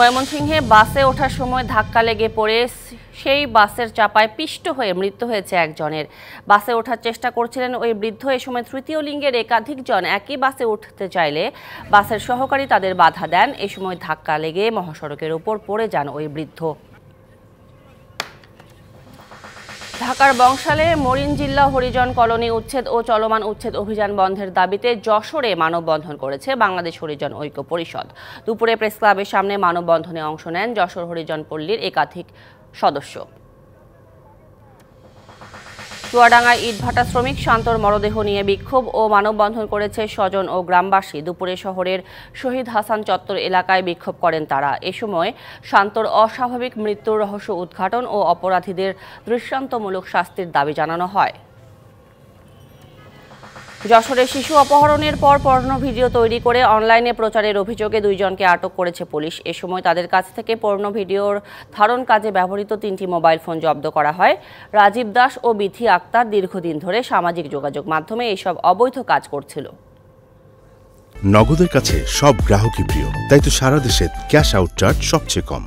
ময়মনসিংহে বাসে ওঠার সময় ধাক্কা লেগে পড়ে সেই বাসের চাপায় পিষ্ট হয়ে মৃত্যু হয়েছে একজনের। বাসে ওঠার চেষ্টা করছিলেন ওই বৃদ্ধ, এ সময় তৃতীয় লিঙ্গের একাধিক জন একই বাসে উঠতে চাইলে বাসের সহকারী তাদের বাধা দেন। এ সময় ধাক্কা লেগে মহাসড়কের ওপর পড়ে যান ওই বৃদ্ধ। ঢাকার বংশালে মরিন জিল্লা হরিজন কলোনি উচ্ছেদ ও চলমান উচ্ছেদ অভিযান বন্ধের দাবিতে যশোরে মানববন্ধন করেছে বাংলাদেশ হরিজন ঐক্য পরিষদ। দুপুরে প্রেস ক্লাবের সামনে মানববন্ধনে অংশ নেন যশোর হরিজন পল্লীর একাধিক সদস্য। চুয়াডাঙ্গায় ইটভাটা শ্রমিক শান্তর মরদেহ নিয়ে বিক্ষোভ ও মানববন্ধন করেছে স্বজন ও গ্রামবাসী। দুপুরে শহরের শহীদ হাসান চত্বর এলাকায় বিক্ষোভ করেন তারা। এ সময় শান্তর অস্বাভাবিক মৃত্যুর রহস্য উদ্ঘাটন ও অপরাধীদের দৃষ্টান্তমূলক শাস্তির দাবি জানানো হয়। যশোরে শিশু অপহরণের পর পর্ণ ভিডিও তৈরি করে অনলাইনে প্রচারের অভিযোগে দুইজনকে আটক করেছে পুলিশ। এ সময় তাদের কাছ থেকে পর্ণ ভিডিওর ধারণ কাজে ব্যবহৃত তিনটি মোবাইল ফোন জব্দ করা হয়। রাজীব দাস ও বিথি আক্তার দীর্ঘদিন ধরে সামাজিক যোগাযোগ মাধ্যমে এইসব অবৈধ কাজ করছিল। নগদের কাছে সব গ্রাহকই প্রিয়, তাই তো সারা দেশে ক্যাশ আউট চার্জ সবচেয়ে কম।